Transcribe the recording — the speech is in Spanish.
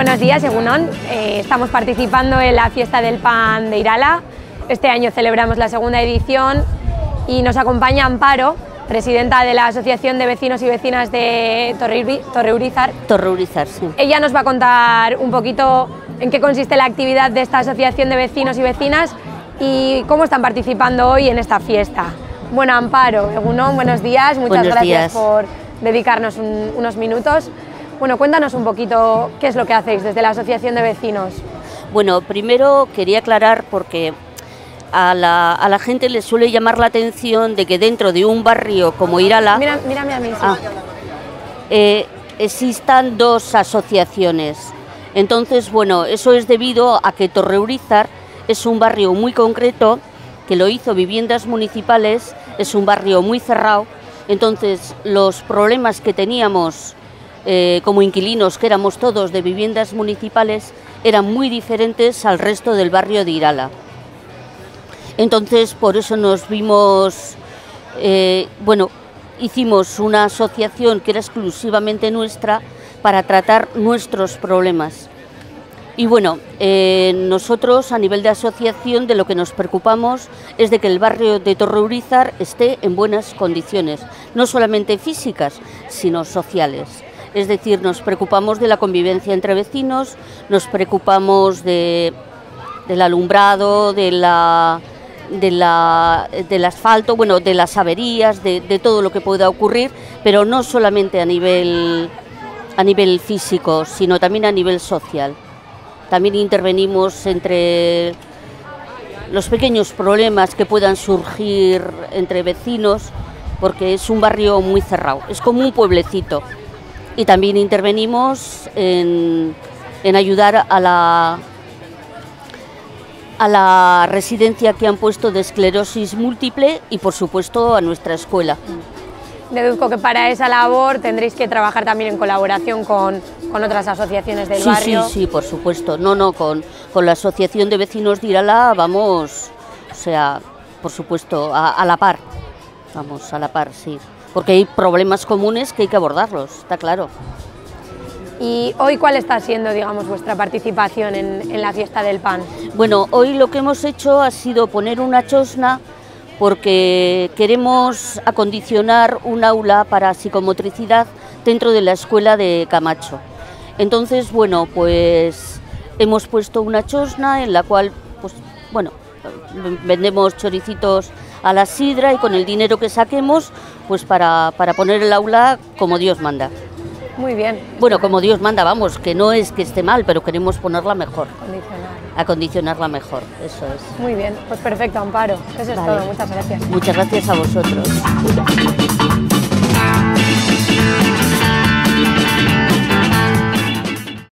Buenos días, Egunon. Eh, estamos participando en la fiesta del pan de Irala. Este año celebramos la segunda edición y nos acompaña Amparo, presidenta de la Asociación de Vecinos y Vecinas de Torreurizar. Torreurizar, sí. Ella nos va a contar un poquito en qué consiste la actividad de esta Asociación de Vecinos y Vecinas y cómo están participando hoy en esta fiesta. Bueno, Amparo, Egunon, buenos días, muchas gracias por dedicarnos unos minutos. Bueno, cuéntanos un poquito qué es lo que hacéis desde la Asociación de Vecinos. Bueno, primero quería aclarar porque a la, gente le suele llamar la atención de que dentro de un barrio como Irala... Mira, mírame a mí. Ah, eh, existan dos asociaciones. Entonces, bueno, eso es debido a que Torreurizar es un barrio muy concreto que lo hizo viviendas municipales, es un barrio muy cerrado, entonces los problemas que teníamos eh, como inquilinos, que éramos todos de viviendas municipales, eran muy diferentes al resto del barrio de Irala. Entonces, por eso nos vimos, eh, bueno, hicimos una asociación que era exclusivamente nuestra para tratar nuestros problemas. Y bueno, eh, nosotros a nivel de asociación de lo que nos preocupamos es de que el barrio de Torreurizar esté en buenas condiciones, no solamente físicas, sino sociales. Es decir, nos preocupamos de la convivencia entre vecinos, nos preocupamos de, del alumbrado, de la, de la, del asfalto, bueno, de las averías, de, de, todo lo que pueda ocurrir, pero no solamente a nivel, a nivel físico, sino también a nivel social. También intervenimos entre los pequeños problemas que puedan surgir entre vecinos, porque es un barrio muy cerrado, es como un pueblecito y también intervenimos en, ayudar a la, a la residencia que han puesto de esclerosis múltiple y por supuesto a nuestra escuela. Deduzco que para esa labor tendréis que trabajar también en colaboración con, otras asociaciones del barrio. Sí, sí, por supuesto. No, no, con, con la Asociación de Vecinos de Irala vamos, o sea, por supuesto, a la par. Vamos, a la par, sí porque hay problemas comunes que hay que abordarlos, está claro. ¿Y hoy cuál está siendo, digamos, vuestra participación en, la fiesta del pan? Bueno, hoy lo que hemos hecho ha sido poner una chosna porque queremos acondicionar un aula para psicomotricidad dentro de la escuela de Camacho. Entonces, bueno, pues hemos puesto una chosna en la cual, pues, bueno, vendemos choricitos a la sidra y con el dinero que saquemos, pues para, poner el aula como Dios manda. Muy bien. Bueno, como Dios manda, vamos, que no es que esté mal, pero queremos ponerla mejor. Acondicionarla mejor, eso es. Muy bien, pues perfecto, Amparo. Eso es todo, muchas gracias. Muchas gracias a vosotros.